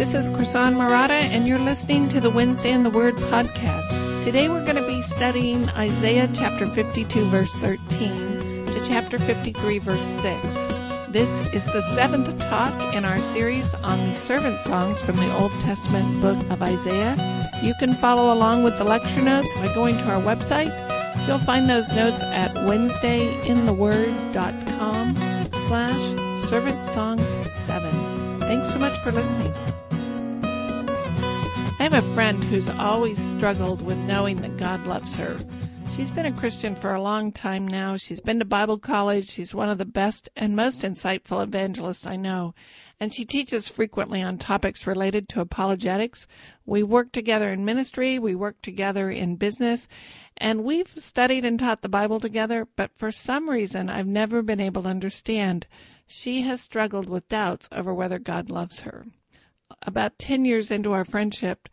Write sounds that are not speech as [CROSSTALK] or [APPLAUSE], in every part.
This is Krisan Marotta, and you're listening to the Wednesday in the Word podcast. Today we're going to be studying Isaiah chapter 52, verse 13 to chapter 53, verse 6. This is the seventh talk in our series on the servant songs from the Old Testament book of Isaiah. You can follow along with the lecture notes by going to our website. You'll find those notes at wednesdayintheword.com slash servant songs 7. Thanks so much for listening. I have a friend who's always struggled with knowing that God loves her. She's been a Christian for a long time now. She's been to Bible college. She's one of the best and most insightful evangelists I know. And she teaches frequently on topics related to apologetics. We work together in ministry. We work together in business. And we've studied and taught the Bible together, but for some reason I've never been able to understand she has struggled with doubts over whether God loves her. About 10 years into our friendship,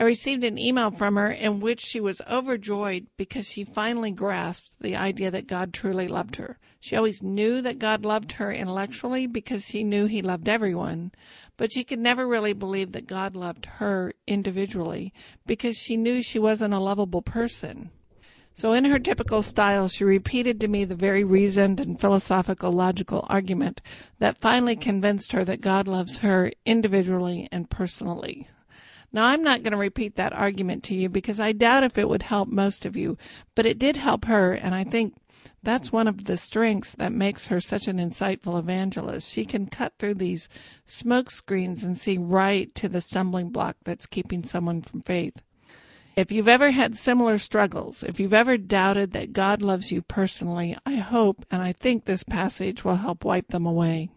I received an email from her in which she was overjoyed because she finally grasped the idea that God truly loved her. She always knew that God loved her intellectually because she knew He loved everyone, but she could never really believe that God loved her individually because she knew she wasn't a lovable person. So in her typical style, she repeated to me the very reasoned and philosophical logical argument that finally convinced her that God loves her individually and personally. Now I'm not going to repeat that argument to you because I doubt if it would help most of you, but it did help her and I think that's one of the strengths that makes her such an insightful evangelist. She can cut through these smoke screens and see right to the stumbling block that's keeping someone from faith. If you've ever had similar struggles, if you've ever doubted that God loves you personally, I hope and I think this passage will help wipe them away.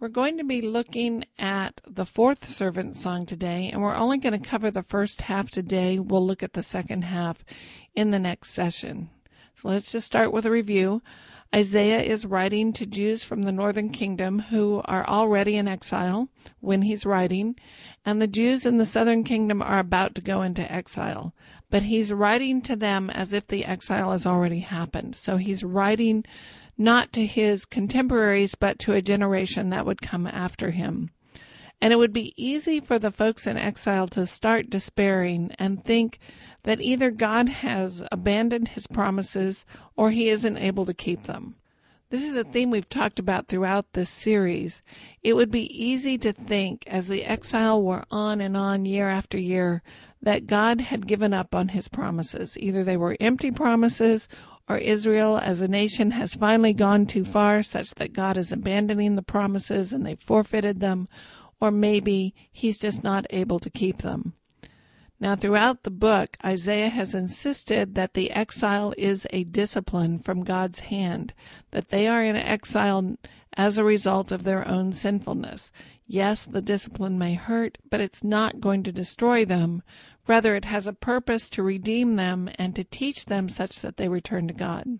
We're going to be looking at the fourth servant song today, and we're only going to cover the first half today. We'll look at the second half in the next session. So let's just start with a review. Isaiah is writing to Jews from the northern kingdom who are already in exile when he's writing, and the Jews in the southern kingdom are about to go into exile. But he's writing to them as if the exile has already happened. So he's writing not to his contemporaries, but to a generation that would come after him. And it would be easy for the folks in exile to start despairing and think that either God has abandoned his promises or he isn't able to keep them. This is a theme we've talked about throughout this series. It would be easy to think, as the exile wore on and on year after year, that God had given up on his promises. Either they were empty promises, or Israel as a nation has finally gone too far, such that God is abandoning the promises and they've forfeited them, or maybe he's just not able to keep them. Now, throughout the book, Isaiah has insisted that the exile is a discipline from God's hand, that they are in exile as a result of their own sinfulness. Yes, the discipline may hurt, but it's not going to destroy them. Rather, it has a purpose to redeem them and to teach them such that they return to God.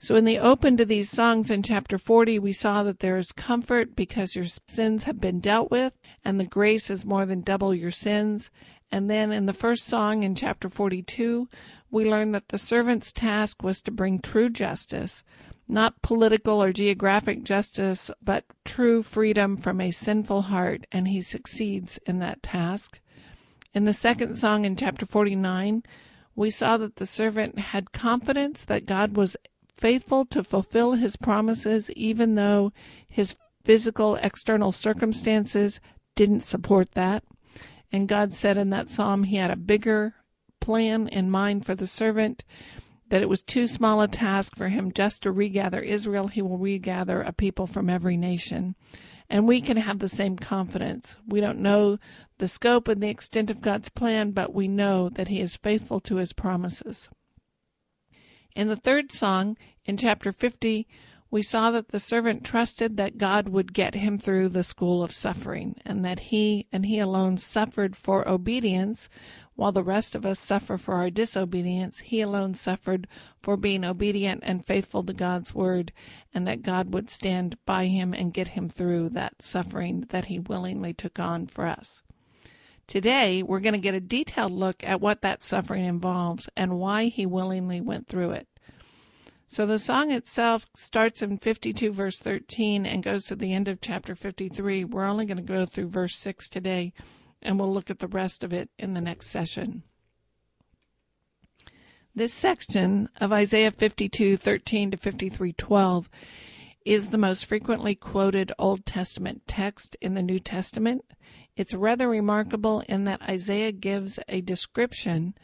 So in the open to these songs in chapter 40, we saw that there is comfort because your sins have been dealt with, and the grace is more than double your sins, and then in the first song in chapter 42, we learn that the servant's task was to bring true justice, not political or geographic justice, but true freedom from a sinful heart, and he succeeds in that task. In the second song in chapter 49, we saw that the servant had confidence that God was faithful to fulfill his promises even though his physical external circumstances didn't support that. And God said in that psalm he had a bigger plan in mind for the servant, that it was too small a task for him just to regather Israel. He will regather a people from every nation. And we can have the same confidence. We don't know the scope and the extent of God's plan, but we know that he is faithful to his promises. In the third song, in chapter 50, we saw that the servant trusted that God would get him through the school of suffering and that he and he alone suffered for obedience while the rest of us suffer for our disobedience. He alone suffered for being obedient and faithful to God's word and that God would stand by him and get him through that suffering that he willingly took on for us. Today, we're going to get a detailed look at what that suffering involves and why he willingly went through it. So the song itself starts in 52 verse 13 and goes to the end of chapter 53. We're only going to go through verse 6 today and we'll look at the rest of it in the next session. This section of Isaiah 52:13 to 53:12 is the most frequently quoted Old Testament text in the New Testament. It's rather remarkable in that Isaiah gives a description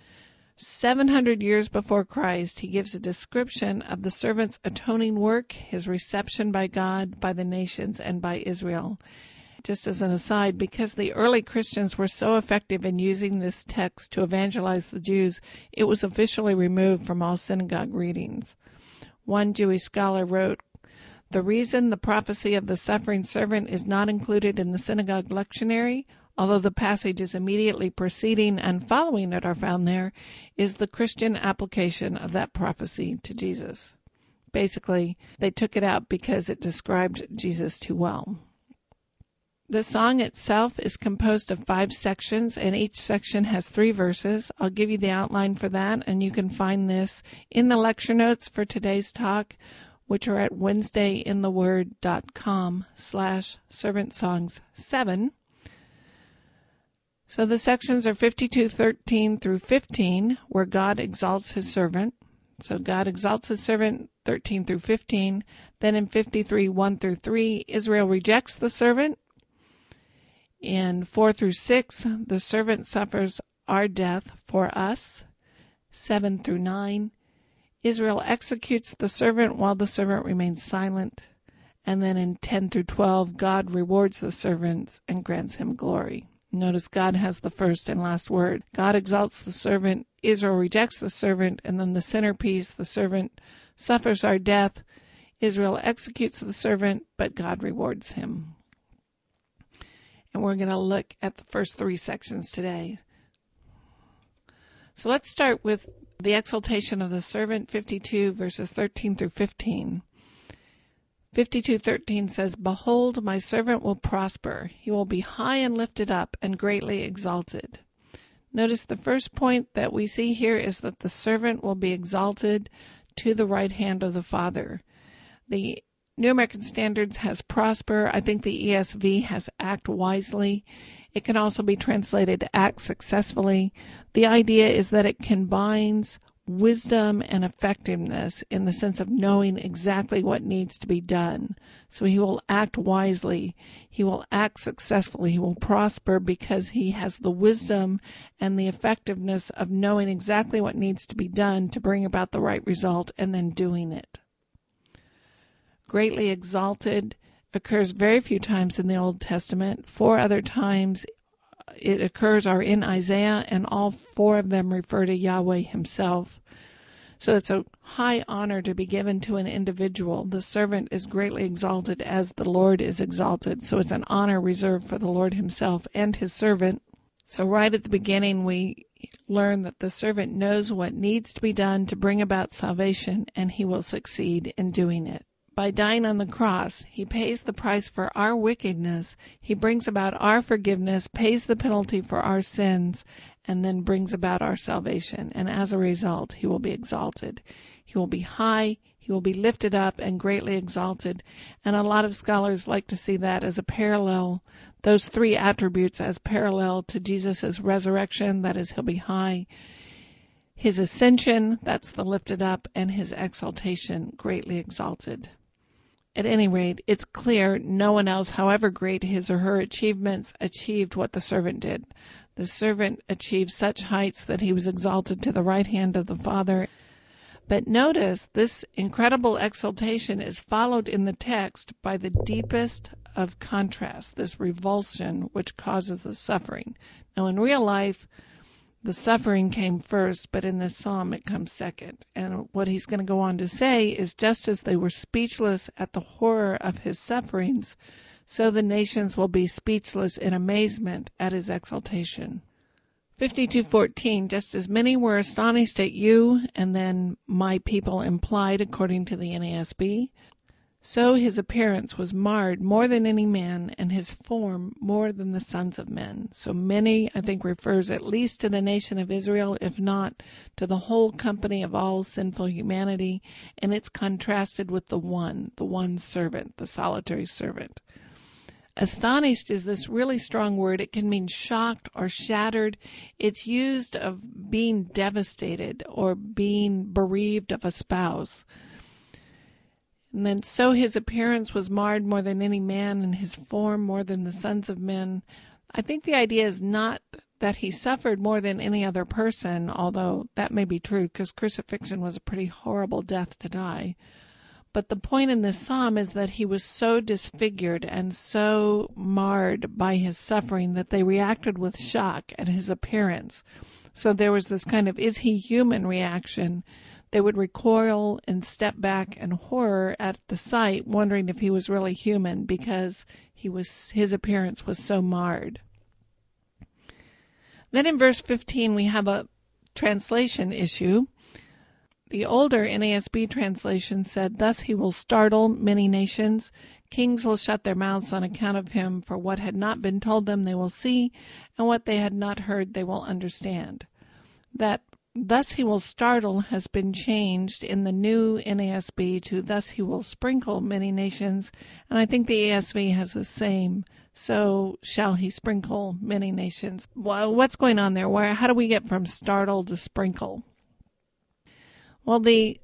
700 years before Christ, he gives a description of the servant's atoning work, his reception by God, by the nations, and by Israel just as an aside, because the early Christians were so effective in using this text to evangelize the Jews, it was officially removed from all synagogue readings. One Jewish scholar wrote, The reason the prophecy of the suffering servant is not included in the synagogue lectionary, although the passages immediately preceding and following it are found there, is the Christian application of that prophecy to Jesus. Basically, they took it out because it described Jesus too well. The song itself is composed of five sections, and each section has three verses. I'll give you the outline for that, and you can find this in the lecture notes for today's talk, which are at wednesdayintheword.com slash servant songs 7. So the sections are 52:13 through 15, where God exalts his servant. So God exalts his servant 13 through 15. Then in 53 1 through 3, Israel rejects the servant in 4 through 6, the servant suffers our death for us. 7 through 9, Israel executes the servant while the servant remains silent. And then in 10 through 12, God rewards the servant and grants him glory. Notice God has the first and last word. God exalts the servant, Israel rejects the servant, and then the centerpiece, the servant suffers our death. Israel executes the servant, but God rewards him and we're going to look at the first three sections today. So let's start with the exaltation of the servant, 52 verses 13 through 15. 52:13 says, "Behold, my servant will prosper; he will be high and lifted up and greatly exalted." Notice the first point that we see here is that the servant will be exalted to the right hand of the Father. The New American Standards has prosper. I think the ESV has act wisely. It can also be translated act successfully. The idea is that it combines wisdom and effectiveness in the sense of knowing exactly what needs to be done. So he will act wisely. He will act successfully. He will prosper because he has the wisdom and the effectiveness of knowing exactly what needs to be done to bring about the right result and then doing it greatly exalted occurs very few times in the Old Testament. Four other times it occurs are in Isaiah, and all four of them refer to Yahweh himself. So it's a high honor to be given to an individual. The servant is greatly exalted as the Lord is exalted. So it's an honor reserved for the Lord himself and his servant. So right at the beginning, we learn that the servant knows what needs to be done to bring about salvation, and he will succeed in doing it by dying on the cross. He pays the price for our wickedness. He brings about our forgiveness, pays the penalty for our sins, and then brings about our salvation. And as a result, he will be exalted. He will be high, he will be lifted up and greatly exalted. And a lot of scholars like to see that as a parallel, those three attributes as parallel to Jesus' resurrection, that is, he'll be high. His ascension, that's the lifted up, and his exaltation, greatly exalted. At any rate, it's clear no one else, however great his or her achievements, achieved what the servant did. The servant achieved such heights that he was exalted to the right hand of the Father. But notice this incredible exaltation is followed in the text by the deepest of contrast, this revulsion which causes the suffering. Now in real life, the suffering came first, but in this psalm it comes second. And what he's going to go on to say is just as they were speechless at the horror of his sufferings, so the nations will be speechless in amazement at his exaltation. 52:14 just as many were astonished at you and then my people implied according to the NASB So his appearance was marred more than any man, and his form more than the sons of men. So many, I think, refers at least to the nation of Israel, if not to the whole company of all sinful humanity, and it's contrasted with the one, the one servant, the solitary servant. Astonished is this really strong word. It can mean shocked or shattered. It's used of being devastated or being bereaved of a spouse. And then so his appearance was marred more than any man, and his form more than the sons of men. I think the idea is not that he suffered more than any other person, although that may be true because crucifixion was a pretty horrible death to die. But the point in this psalm is that he was so disfigured and so marred by his suffering that they reacted with shock at his appearance. So there was this kind of is he human reaction they would recoil and step back in horror at the sight, wondering if he was really human because he was his appearance was so marred. Then in verse 15 we have a translation issue. The older NASB translation said, Thus he will startle many nations. Kings will shut their mouths on account of him, for what had not been told them they will see, and what they had not heard they will understand. That Thus he will startle has been changed in the new NASB to thus he will sprinkle many nations, and I think the ASV has the same. So shall he sprinkle many nations. Well, what's going on there? Where, how do we get from startle to sprinkle? Well, the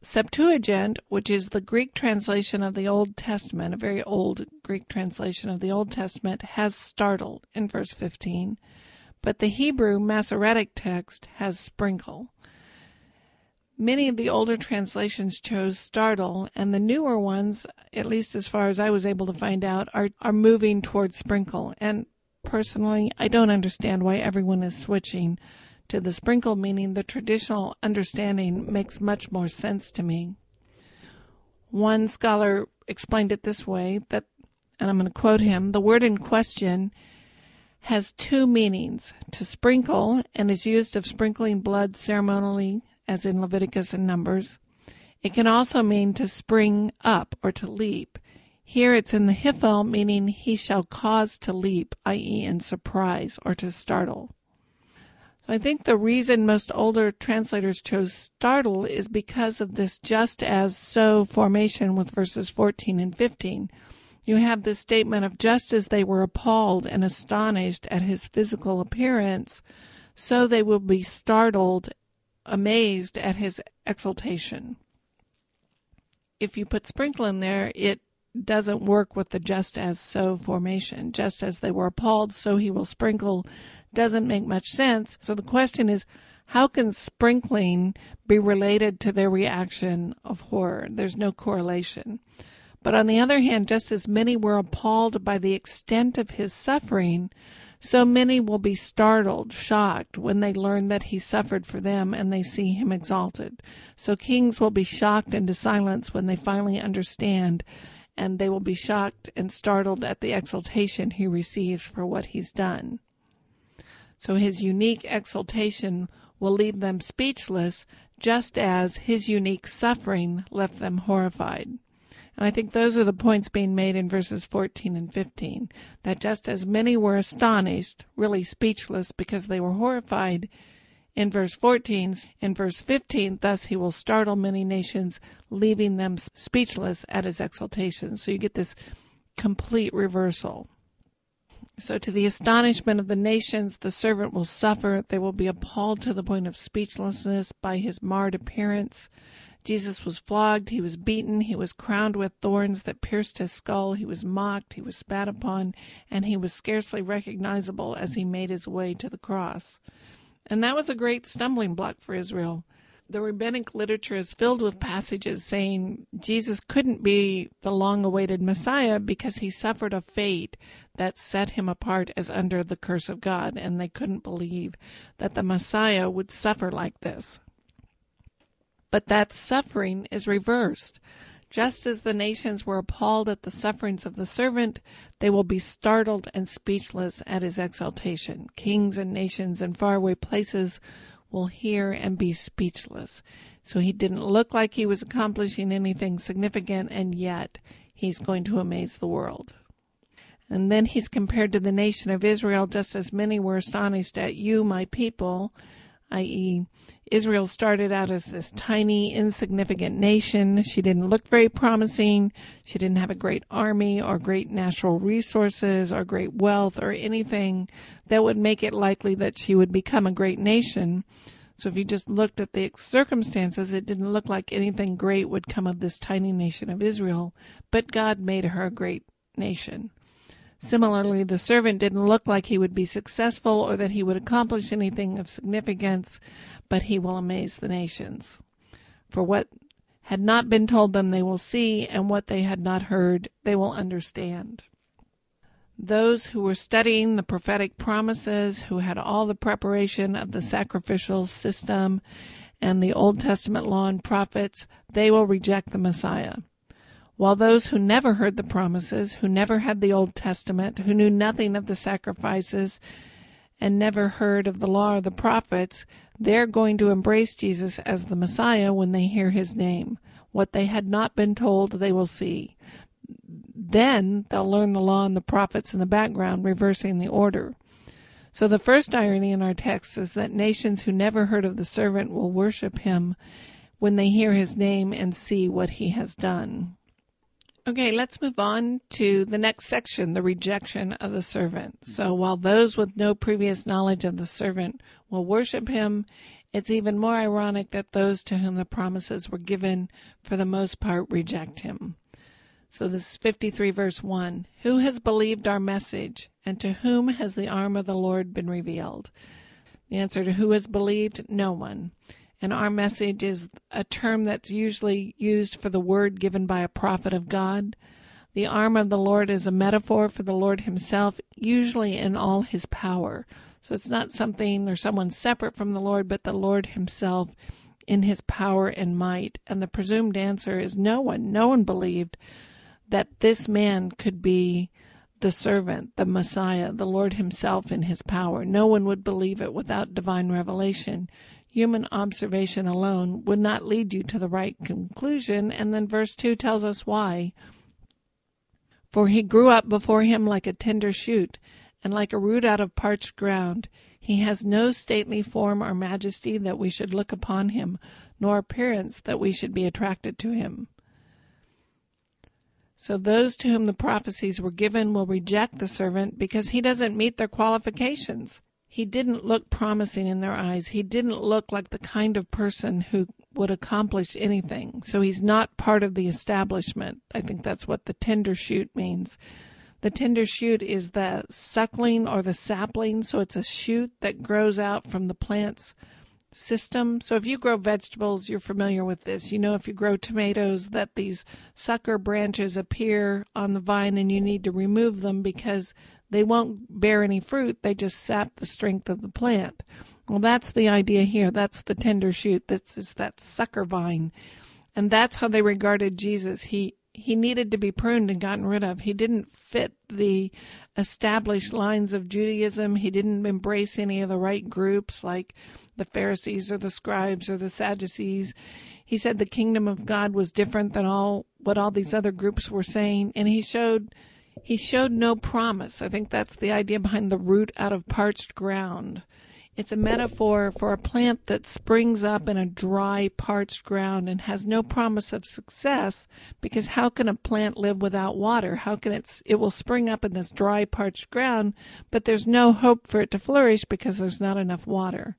Septuagint, which is the Greek translation of the Old Testament, a very old Greek translation of the Old Testament, has startled in verse 15 but the Hebrew Masoretic text has sprinkle. Many of the older translations chose startle, and the newer ones, at least as far as I was able to find out, are, are moving towards sprinkle. And personally, I don't understand why everyone is switching to the sprinkle, meaning the traditional understanding makes much more sense to me. One scholar explained it this way that, and I'm going to quote him, the word in question has two meanings to sprinkle and is used of sprinkling blood ceremonially, as in Leviticus and Numbers. It can also mean to spring up or to leap. Here it's in the Hiphil, meaning he shall cause to leap, i.e., in surprise or to startle. So I think the reason most older translators chose startle is because of this just as so formation with verses 14 and 15 you have this statement of just as they were appalled and astonished at his physical appearance, so they will be startled, amazed at his exaltation. If you put sprinkle in there, it doesn't work with the just as so formation. Just as they were appalled, so he will sprinkle doesn't make much sense. So the question is, how can sprinkling be related to their reaction of horror? There's no correlation. But on the other hand, just as many were appalled by the extent of his suffering, so many will be startled, shocked, when they learn that he suffered for them and they see him exalted. So kings will be shocked into silence when they finally understand, and they will be shocked and startled at the exaltation he receives for what he's done. So his unique exaltation will leave them speechless, just as his unique suffering left them horrified. And I think those are the points being made in verses 14 and 15. That just as many were astonished, really speechless because they were horrified, in verse 14, in verse 15, thus he will startle many nations, leaving them speechless at his exaltation. So you get this complete reversal. So to the astonishment of the nations, the servant will suffer. They will be appalled to the point of speechlessness by his marred appearance. Jesus was flogged, he was beaten, he was crowned with thorns that pierced his skull, he was mocked, he was spat upon, and he was scarcely recognizable as he made his way to the cross. And that was a great stumbling block for Israel. The rabbinic literature is filled with passages saying Jesus couldn't be the long awaited Messiah because he suffered a fate that set him apart as under the curse of God, and they couldn't believe that the Messiah would suffer like this. But that suffering is reversed. Just as the nations were appalled at the sufferings of the servant, they will be startled and speechless at his exaltation. Kings and nations and faraway places will hear and be speechless. So he didn't look like he was accomplishing anything significant, and yet he's going to amaze the world. And then he's compared to the nation of Israel, just as many were astonished at you, my people, i.e., Israel started out as this tiny, insignificant nation. She didn't look very promising. She didn't have a great army or great natural resources or great wealth or anything that would make it likely that she would become a great nation. So if you just looked at the circumstances, it didn't look like anything great would come of this tiny nation of Israel, but God made her a great nation. Similarly, the servant didn't look like he would be successful or that he would accomplish anything of significance, but he will amaze the nations. For what had not been told them they will see, and what they had not heard they will understand. Those who were studying the prophetic promises, who had all the preparation of the sacrificial system and the Old Testament law and prophets, they will reject the Messiah while those who never heard the promises, who never had the Old Testament, who knew nothing of the sacrifices, and never heard of the law or the prophets, they're going to embrace Jesus as the Messiah when they hear his name. What they had not been told, they will see. Then they'll learn the law and the prophets in the background, reversing the order. So the first irony in our text is that nations who never heard of the servant will worship him when they hear his name and see what he has done. Okay, let's move on to the next section, the rejection of the servant. So while those with no previous knowledge of the servant will worship him, it's even more ironic that those to whom the promises were given for the most part reject him. So this is 53 verse 1. Who has believed our message and to whom has the arm of the Lord been revealed? The answer to who has believed? No one and our message is a term that's usually used for the word given by a prophet of God. The arm of the Lord is a metaphor for the Lord himself, usually in all his power. So it's not something or someone separate from the Lord, but the Lord himself in his power and might. And the presumed answer is no one. No one believed that this man could be the servant, the Messiah, the Lord himself in his power. No one would believe it without divine revelation human observation alone would not lead you to the right conclusion. And then verse 2 tells us why. For he grew up before him like a tender shoot, and like a root out of parched ground. He has no stately form or majesty that we should look upon him, nor appearance that we should be attracted to him. So those to whom the prophecies were given will reject the servant because he doesn't meet their qualifications he didn't look promising in their eyes. He didn't look like the kind of person who would accomplish anything. So he's not part of the establishment. I think that's what the tender shoot means. The tender shoot is the suckling or the sapling, so it's a shoot that grows out from the plant's system. So if you grow vegetables, you're familiar with this. You know if you grow tomatoes that these sucker branches appear on the vine and you need to remove them because they won't bear any fruit. They just sap the strength of the plant. Well, that's the idea here. That's the tender shoot. That's is that sucker vine. And that's how they regarded Jesus. He he needed to be pruned and gotten rid of. He didn't fit the established lines of Judaism. He didn't embrace any of the right groups like the Pharisees or the scribes or the Sadducees. He said the kingdom of God was different than all what all these other groups were saying and he showed he showed no promise. I think that's the idea behind the root out of parched ground. It's a metaphor for a plant that springs up in a dry, parched ground and has no promise of success because how can a plant live without water? How can it, it will spring up in this dry, parched ground, but there's no hope for it to flourish because there's not enough water.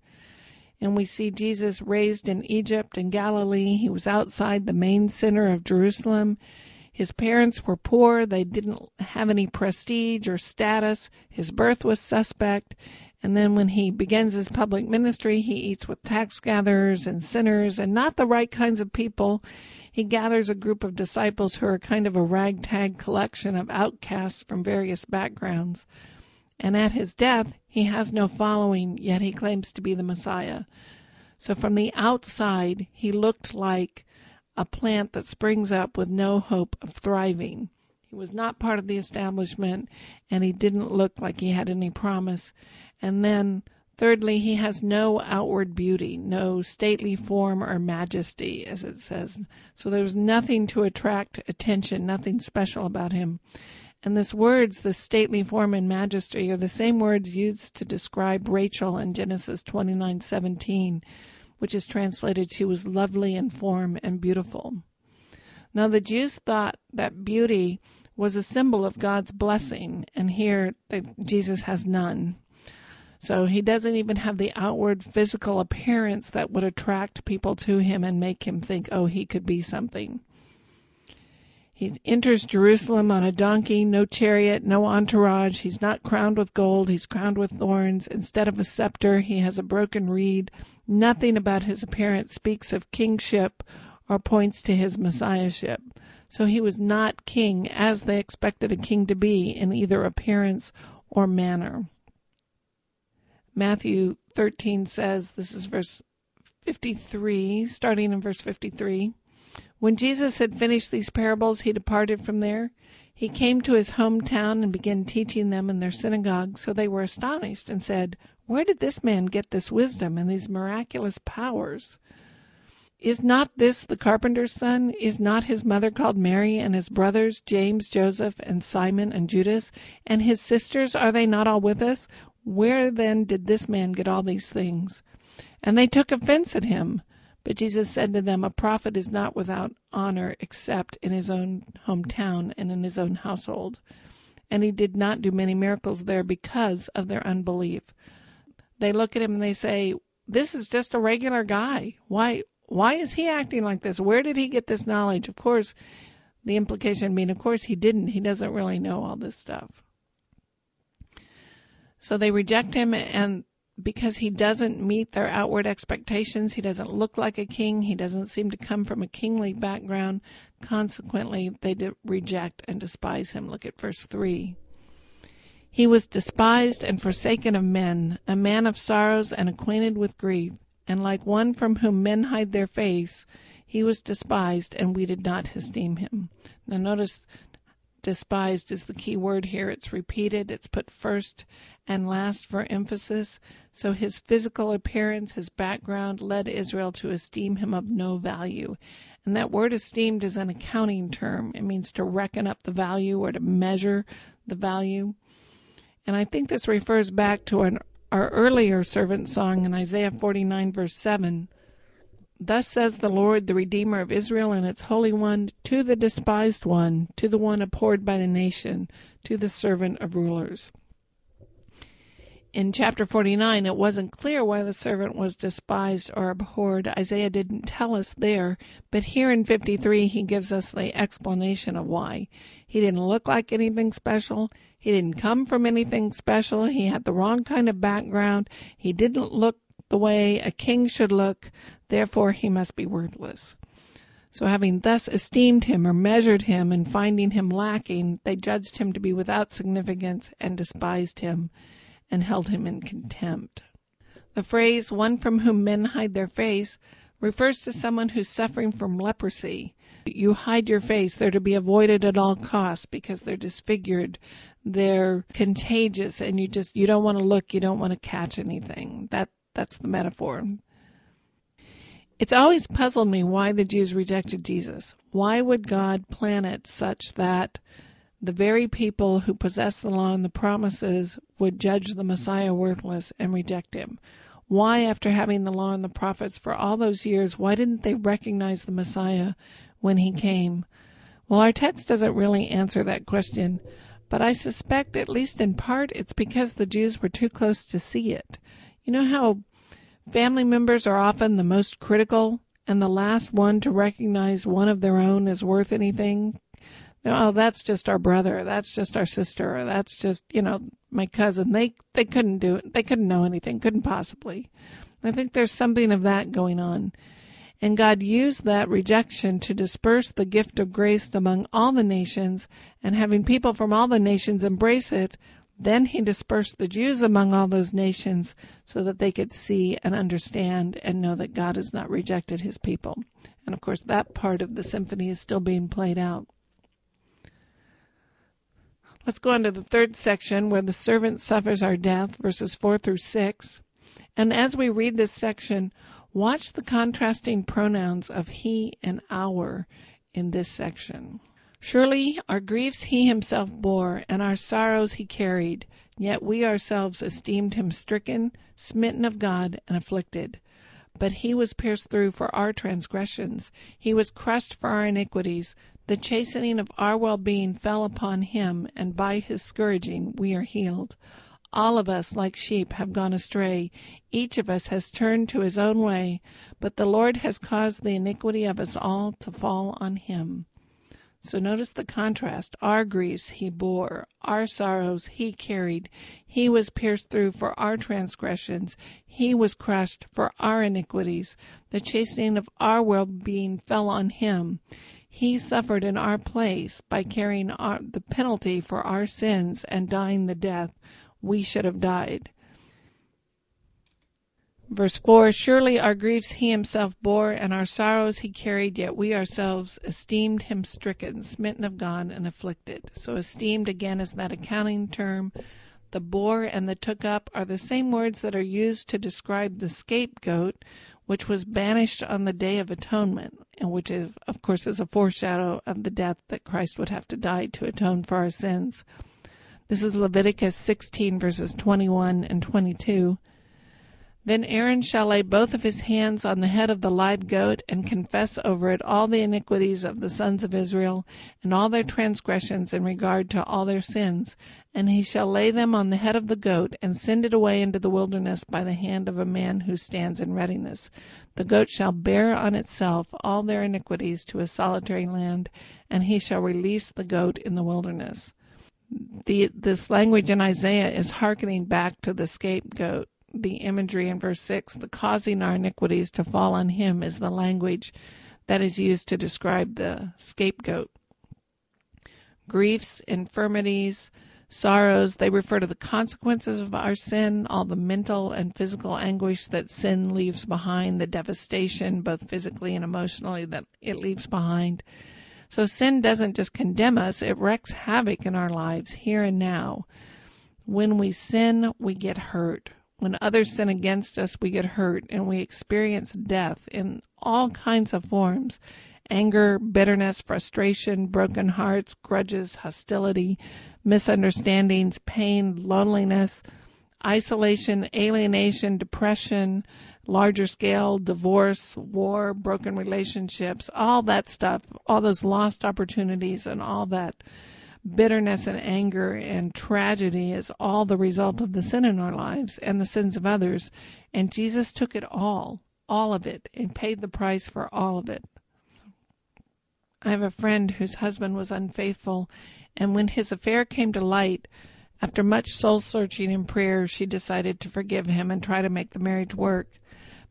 And we see Jesus raised in Egypt and Galilee. He was outside the main center of Jerusalem. His parents were poor, they didn't have any prestige or status, his birth was suspect, and then when he begins his public ministry, he eats with tax gatherers and sinners and not the right kinds of people. He gathers a group of disciples who are kind of a ragtag collection of outcasts from various backgrounds. And at his death, he has no following, yet he claims to be the Messiah. So from the outside, he looked like a plant that springs up with no hope of thriving. He was not part of the establishment and he didn't look like he had any promise. And then Thirdly, he has no outward beauty, no stately form or majesty, as it says. So there was nothing to attract attention, nothing special about him. And this words, the stately form and majesty, are the same words used to describe Rachel in Genesis 29:17, which is translated, "She was lovely in form and beautiful." Now the Jews thought that beauty was a symbol of God's blessing, and here Jesus has none. So he doesn't even have the outward physical appearance that would attract people to him and make him think, oh, he could be something. He enters Jerusalem on a donkey, no chariot, no entourage. He's not crowned with gold, he's crowned with thorns. Instead of a scepter, he has a broken reed. Nothing about his appearance speaks of kingship or points to his messiahship. So he was not king as they expected a king to be in either appearance or manner. Matthew 13 says, this is verse 53, starting in verse 53. When Jesus had finished these parables, he departed from there. He came to his hometown and began teaching them in their synagogue. So they were astonished and said, Where did this man get this wisdom and these miraculous powers? Is not this the carpenter's son? Is not his mother called Mary, and his brothers James, Joseph, and Simon, and Judas? And his sisters, are they not all with us? Where then did this man get all these things? And they took offense at him. But Jesus said to them, A prophet is not without honor except in his own hometown and in his own household. And he did not do many miracles there because of their unbelief. They look at him and they say, This is just a regular guy. Why why is he acting like this? Where did he get this knowledge? Of course, the implication being, of course, he didn't. He doesn't really know all this stuff. So they reject him and because he doesn't meet their outward expectations, he doesn't look like a king, he doesn't seem to come from a kingly background, consequently they reject and despise him. Look at verse 3. He was despised and forsaken of men, a man of sorrows and acquainted with grief, and like one from whom men hide their face, he was despised and we did not esteem him. Now notice despised is the key word here. It's repeated, it's put first and last for emphasis. So his physical appearance, his background led Israel to esteem him of no value. And that word esteemed is an accounting term. It means to reckon up the value or to measure the value. And I think this refers back to an, our earlier servant song in Isaiah 49 verse 7 Thus says the Lord, the Redeemer of Israel and its Holy One, to the despised one, to the one abhorred by the nation, to the servant of rulers. In chapter 49, it wasn't clear why the servant was despised or abhorred. Isaiah didn't tell us there, but here in 53, he gives us the explanation of why. He didn't look like anything special. He didn't come from anything special. He had the wrong kind of background. He didn't look the way a king should look, therefore he must be worthless. So having thus esteemed him or measured him and finding him lacking, they judged him to be without significance and despised him and held him in contempt. The phrase, one from whom men hide their face, refers to someone who's suffering from leprosy. You hide your face, they're to be avoided at all costs because they're disfigured, they're contagious, and you just, you don't want to look, you don't want to catch anything. That, that's the metaphor. It's always puzzled me why the Jews rejected Jesus. Why would God plan it such that the very people who possess the law and the promises would judge the Messiah worthless and reject him? Why, after having the law and the prophets for all those years, why didn't they recognize the Messiah when he came? Well, our text doesn't really answer that question, but I suspect, at least in part, it's because the Jews were too close to see it. You know how family members are often the most critical and the last one to recognize one of their own as worth anything? Oh, that's just our brother. That's just our sister. Or that's just, you know, my cousin. They they couldn't do it. They couldn't know anything. Couldn't possibly. I think there's something of that going on. And God used that rejection to disperse the gift of grace among all the nations, and having people from all the nations embrace it, then he dispersed the Jews among all those nations so that they could see and understand and know that God has not rejected his people. And of course, that part of the symphony is still being played out. Let's go on to the third section where the servant suffers our death, verses 4 through 6. And as we read this section, watch the contrasting pronouns of he and our in this section. Surely our griefs he himself bore, and our sorrows he carried, yet we ourselves esteemed him stricken, smitten of God, and afflicted. But he was pierced through for our transgressions, he was crushed for our iniquities. The chastening of our well being fell upon him, and by his scourging we are healed. All of us, like sheep, have gone astray. Each of us has turned to his own way, but the Lord has caused the iniquity of us all to fall on him. So notice the contrast. Our griefs he bore, our sorrows he carried. He was pierced through for our transgressions, he was crushed for our iniquities. The chastening of our well being fell on him. He suffered in our place by carrying our, the penalty for our sins and dying the death we should have died. Verse 4 Surely our griefs he himself bore, and our sorrows he carried, yet we ourselves esteemed him stricken, smitten of God, and afflicted. So, esteemed again is that accounting term. The bore and the took up are the same words that are used to describe the scapegoat, which was banished on the Day of Atonement, and which, is, of course, is a foreshadow of the death that Christ would have to die to atone for our sins. This is Leviticus 16, verses 21 and 22. Then Aaron shall lay both of his hands on the head of the live goat, and confess over it all the iniquities of the sons of Israel, and all their transgressions in regard to all their sins. And he shall lay them on the head of the goat, and send it away into the wilderness by the hand of a man who stands in readiness. The goat shall bear on itself all their iniquities to a solitary land, and he shall release the goat in the wilderness. The, this language in Isaiah is hearkening back to the scapegoat the imagery in verse 6, the causing our iniquities to fall on him is the language that is used to describe the scapegoat. Griefs, infirmities, sorrows, they refer to the consequences of our sin, all the mental and physical anguish that sin leaves behind, the devastation, both physically and emotionally, that it leaves behind. So sin doesn't just condemn us, it wreaks havoc in our lives here and now. When we sin, we get hurt. When others sin against us, we get hurt and we experience death in all kinds of forms. Anger, bitterness, frustration, broken hearts, grudges, hostility, misunderstandings, pain, loneliness, isolation, alienation, depression, larger scale, divorce, war, broken relationships, all that stuff, all those lost opportunities and all that bitterness and anger and tragedy is all the result of the sin in our lives and the sins of others. And Jesus took it all, all of it, and paid the price for all of it. I have a friend whose husband was unfaithful, and when his affair came to light, after much soul searching and prayer, she decided to forgive him and try to make the marriage work.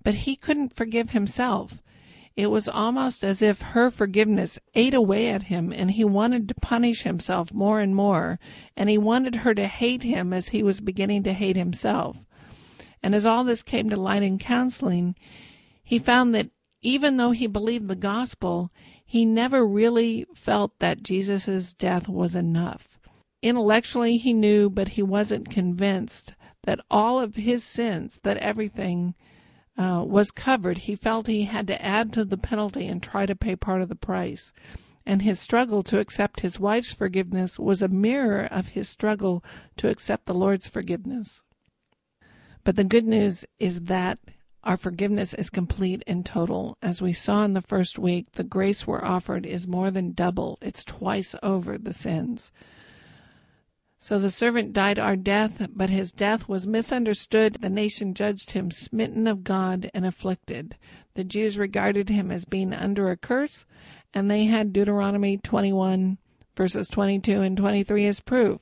But he couldn't forgive himself. It was almost as if her forgiveness ate away at him, and he wanted to punish himself more and more, and he wanted her to hate him as he was beginning to hate himself. And as all this came to light in counseling, he found that even though he believed the gospel, he never really felt that Jesus' death was enough. Intellectually he knew, but he wasn't convinced that all of his sins, that everything uh, was covered, he felt he had to add to the penalty and try to pay part of the price. And his struggle to accept his wife's forgiveness was a mirror of his struggle to accept the Lord's forgiveness. But the good news is that our forgiveness is complete and total. As we saw in the first week, the grace we're offered is more than double. It's twice over the sins. So the servant died our death, but his death was misunderstood. The nation judged him smitten of God and afflicted. The Jews regarded him as being under a curse, and they had Deuteronomy 21 verses 22 and 23 as proof.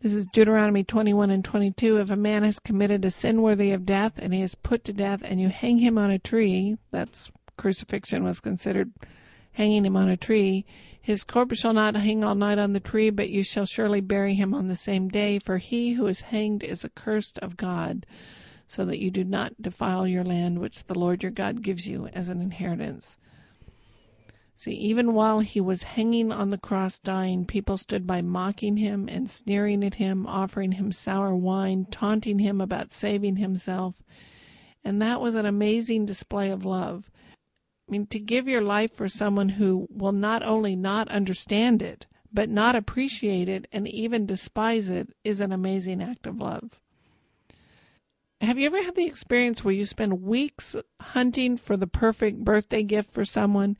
This is Deuteronomy 21 and 22. If a man has committed a sin worthy of death and he is put to death and you hang him on a tree, that's crucifixion was considered hanging him on a tree, his corpse shall not hang all night on the tree, but you shall surely bury him on the same day, for he who is hanged is accursed of God, so that you do not defile your land which the Lord your God gives you as an inheritance. See, even while he was hanging on the cross dying, people stood by mocking him and sneering at him, offering him sour wine, taunting him about saving himself. And that was an amazing display of love. I mean, to give your life for someone who will not only not understand it, but not appreciate it and even despise it is an amazing act of love. Have you ever had the experience where you spend weeks hunting for the perfect birthday gift for someone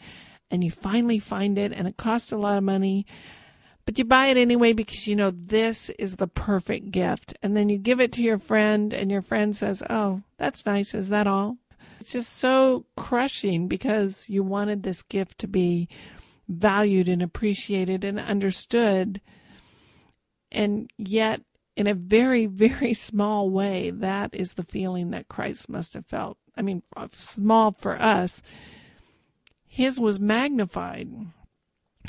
and you finally find it and it costs a lot of money, but you buy it anyway because you know this is the perfect gift. And then you give it to your friend and your friend says, Oh, that's nice. Is that all? It's just so crushing because you wanted this gift to be valued and appreciated and understood. And yet, in a very, [LAUGHS] very small way, that is the feeling that Christ must have felt. I mean, small for us. His was magnified.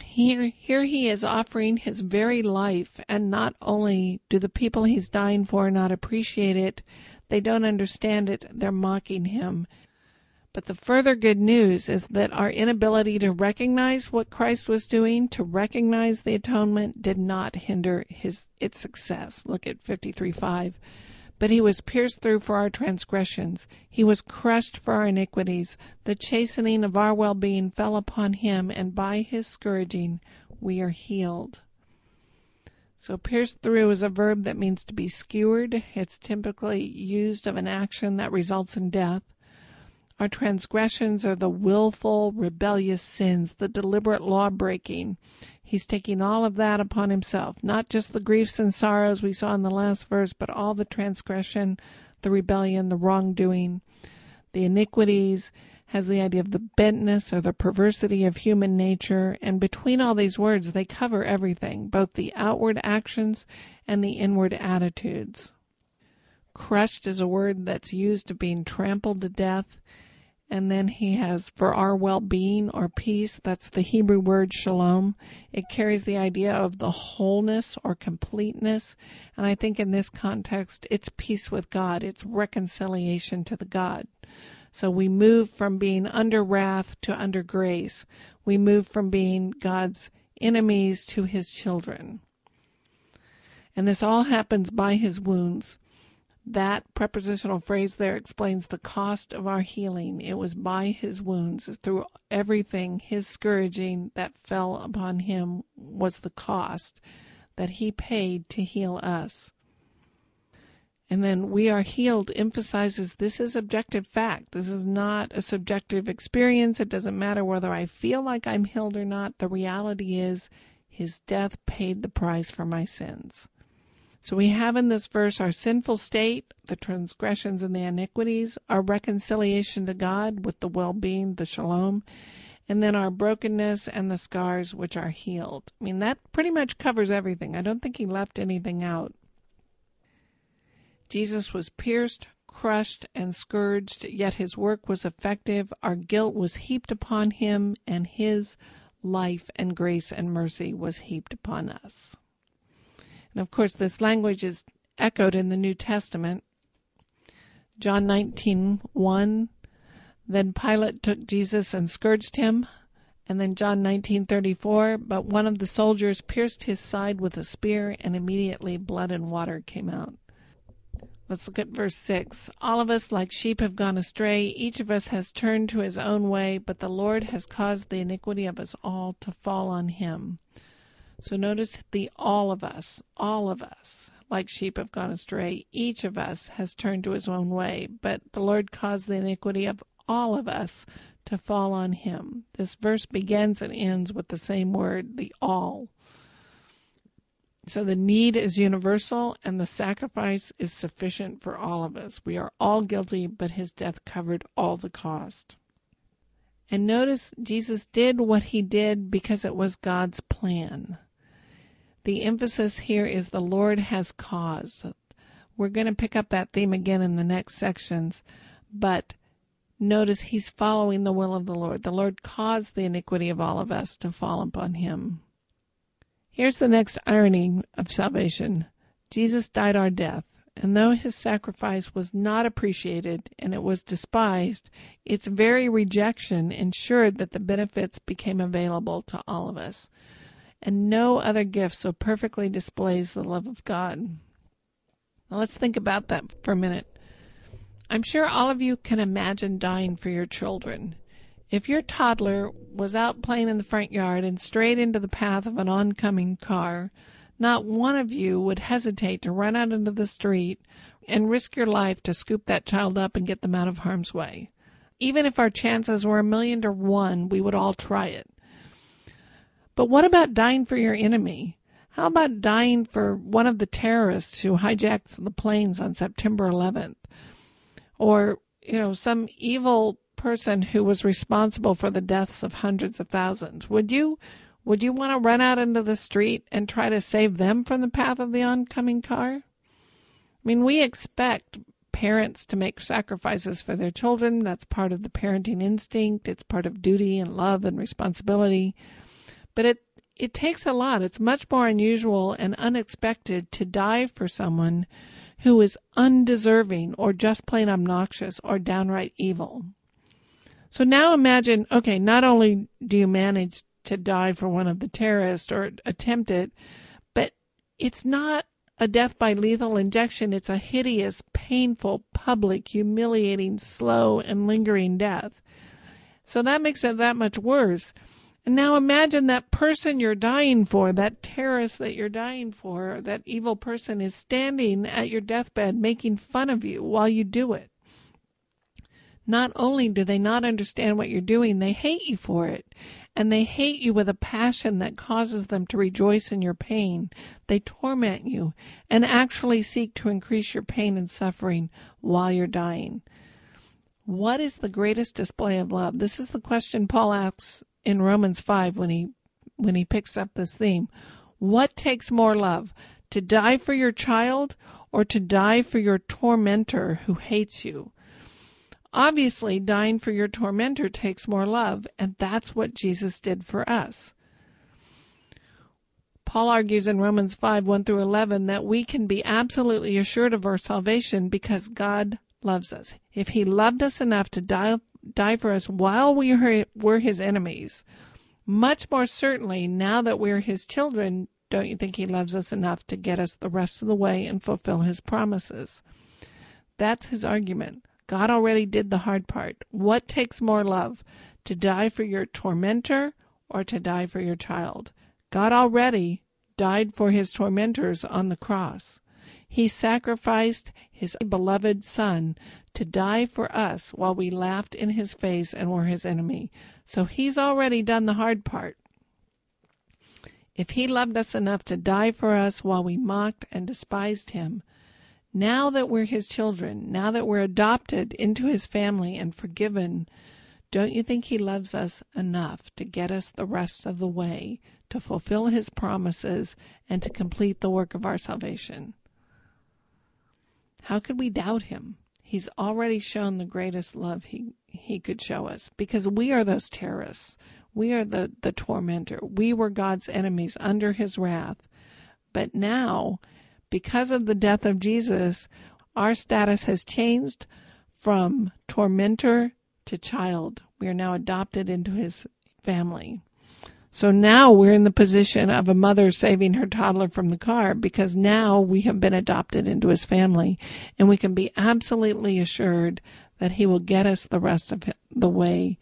Here, here he is offering his very life, and not only do the people he's dying for not appreciate it, they don't understand it, they're mocking him. But the further good news is that our inability to recognize what Christ was doing, to recognize the atonement, did not hinder his its success. Look at 53:5. But he was pierced through for our transgressions, he was crushed for our iniquities. The chastening of our well-being fell upon him, and by his scourging we are healed. So pierced through is a verb that means to be skewered. It's typically used of an action that results in death. Our transgressions are the willful, rebellious sins, the deliberate law breaking. He's taking all of that upon himself, not just the griefs and sorrows we saw in the last verse, but all the transgression, the rebellion, the wrongdoing, the iniquities, has the idea of the bentness or the perversity of human nature, and between all these words, they cover everything, both the outward actions and the inward attitudes. Crushed is a word that's used of being trampled to death. And then he has for our well-being or peace, that's the Hebrew word shalom. It carries the idea of the wholeness or completeness. And I think in this context, it's peace with God. It's reconciliation to the God. So we move from being under wrath to under grace. We move from being God's enemies to his children. And this all happens by his wounds. That prepositional phrase there explains the cost of our healing. It was by his wounds, through everything, his scourging that fell upon him was the cost that he paid to heal us. And then we are healed emphasizes this is objective fact. This is not a subjective experience. It doesn't matter whether I feel like I'm healed or not. The reality is his death paid the price for my sins. So we have in this verse our sinful state, the transgressions and the iniquities, our reconciliation to God with the well-being, the shalom, and then our brokenness and the scars which are healed. I mean, that pretty much covers everything. I don't think he left anything out. Jesus was pierced, crushed, and scourged, yet his work was effective. Our guilt was heaped upon him, and his life and grace and mercy was heaped upon us. And of course, this language is echoed in the New Testament. John 19:1 Then Pilate took Jesus and scourged him. And then John 19:34 But one of the soldiers pierced his side with a spear and immediately blood and water came out. Let's look at verse 6. All of us like sheep have gone astray, each of us has turned to his own way, but the Lord has caused the iniquity of us all to fall on him. So notice the all of us, all of us, like sheep have gone astray. Each of us has turned to his own way, but the Lord caused the iniquity of all of us to fall on him. This verse begins and ends with the same word, the all. So the need is universal and the sacrifice is sufficient for all of us. We are all guilty, but his death covered all the cost. And notice Jesus did what he did because it was God's plan. The emphasis here is the Lord has caused. We're going to pick up that theme again in the next sections, but notice he's following the will of the Lord. The Lord caused the iniquity of all of us to fall upon him. Here's the next irony of salvation. Jesus died our death, and though his sacrifice was not appreciated and it was despised, its very rejection ensured that the benefits became available to all of us and no other gift so perfectly displays the love of God. Now let's think about that for a minute. I'm sure all of you can imagine dying for your children. If your toddler was out playing in the front yard and strayed into the path of an oncoming car, not one of you would hesitate to run out into the street and risk your life to scoop that child up and get them out of harm's way. Even if our chances were a million to one, we would all try it. But what about dying for your enemy? How about dying for one of the terrorists who hijacked the planes on September 11th? Or, you know, some evil person who was responsible for the deaths of hundreds of thousands. Would you would you want to run out into the street and try to save them from the path of the oncoming car? I mean, we expect parents to make sacrifices for their children. That's part of the parenting instinct. It's part of duty and love and responsibility. But it it takes a lot. It's much more unusual and unexpected to die for someone who is undeserving or just plain obnoxious or downright evil. So now imagine, okay, not only do you manage to die for one of the terrorists or attempt it, but it's not a death by lethal injection. It's a hideous, painful, public, humiliating, slow, and lingering death. So that makes it that much worse. And now imagine that person you're dying for, that terrorist that you're dying for, that evil person is standing at your deathbed making fun of you while you do it. Not only do they not understand what you're doing, they hate you for it. And they hate you with a passion that causes them to rejoice in your pain. They torment you and actually seek to increase your pain and suffering while you're dying. What is the greatest display of love? This is the question Paul asks in Romans 5 when he when he picks up this theme. What takes more love? To die for your child or to die for your tormentor who hates you? Obviously, dying for your tormentor takes more love, and that's what Jesus did for us. Paul argues in Romans 5 1 through 11 that we can be absolutely assured of our salvation because God loves us. If He loved us enough to die, die for us while we were His enemies, much more certainly now that we're His children, don't you think He loves us enough to get us the rest of the way and fulfill His promises? That's His argument. God already did the hard part. What takes more love? To die for your tormentor or to die for your child? God already died for his tormentors on the cross. He sacrificed his beloved son to die for us while we laughed in his face and were his enemy. So he's already done the hard part. If he loved us enough to die for us while we mocked and despised him, now that we're his children, now that we're adopted into his family and forgiven, don't you think he loves us enough to get us the rest of the way, to fulfill his promises, and to complete the work of our salvation? How could we doubt him? He's already shown the greatest love he, he could show us because we are those terrorists. We are the, the tormentor. We were God's enemies under his wrath. But now because of the death of Jesus, our status has changed from tormentor to child. We are now adopted into his family. So now we're in the position of a mother saving her toddler from the car because now we have been adopted into his family and we can be absolutely assured that he will get us the rest of the way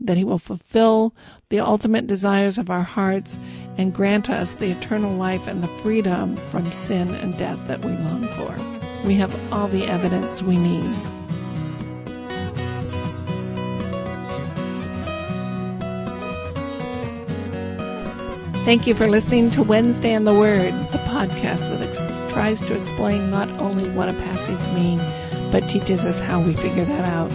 that He will fulfill the ultimate desires of our hearts and grant us the eternal life and the freedom from sin and death that we long for. We have all the evidence we need. Thank you for listening to Wednesday in the Word, the podcast that ex- tries to explain not only what a passage means, but teaches us how we figure that out.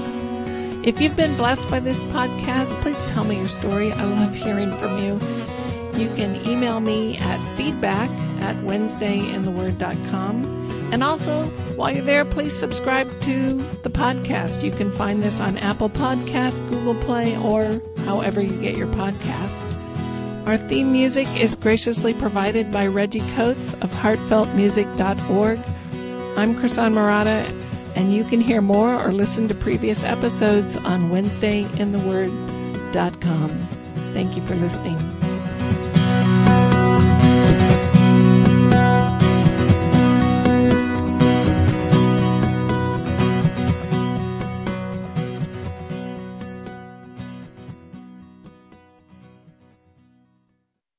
If you've been blessed by this podcast, please tell me your story. I love hearing from you. You can email me at feedback at wednesdayintheword.com. And also, while you're there, please subscribe to the podcast. You can find this on Apple Podcasts, Google Play, or however you get your podcasts. Our theme music is graciously provided by Reggie Coates of heartfeltmusic.org. I'm Krisan Marotta, and you can hear more or listen to previous episodes on WednesdayInTheWord.com. Thank you for listening.